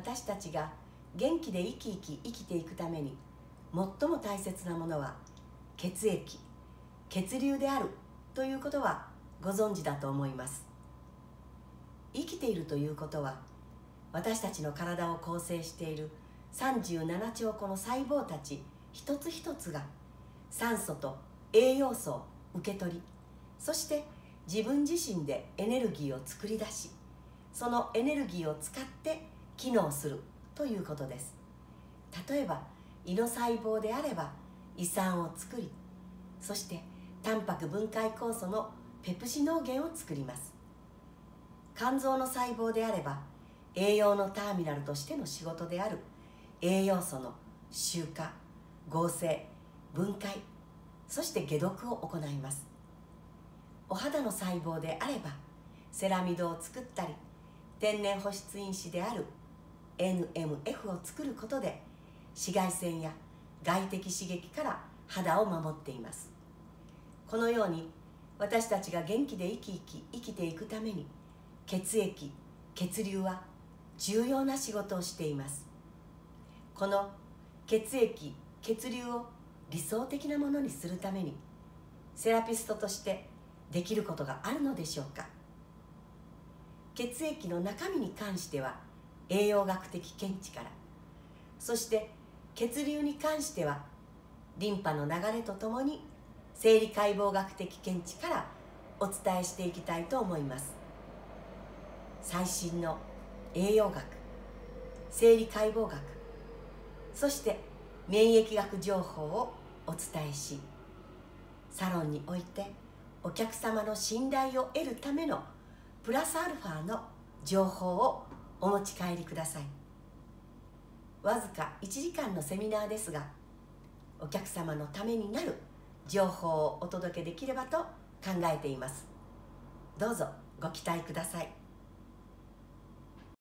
私たちが元気で生き生き生きていくために最も大切なものは血液血流であるということはご存知だと思います。生きているということは私たちの体を構成している37兆個の細胞たち一つ一つが酸素と栄養素を受け取りそして自分自身でエネルギーを作り出しそのエネルギーを使って機能するということです。例えば胃の細胞であれば胃酸を作りそしてタンパク分解酵素のペプシノーゲンを作ります。肝臓の細胞であれば栄養のターミナルとしての仕事である栄養素の集荷合成分解そして解毒を行います。お肌の細胞であればセラミドを作ったり天然保湿因子である NMF を作ることで紫外線や外的刺激から肌を守っています。このように私たちが元気で生き生き生きていくために血液血流は重要な仕事をしています。この血液血流を理想的なものにするためにセラピストとしてできることがあるのでしょうか。血液の中身に関しては栄養学的見地から。そして血流に関してはリンパの流れとともに生理解剖学的見地からお伝えしていきたいと思います。最新の栄養学生理解剖学そして免疫学情報をお伝えしサロンにおいてお客様の信頼を得るためのプラスアルファの情報をお持ち帰りください。わずか1時間のセミナーですがお客様のためになる情報をお届けできればと考えています。どうぞご期待ください。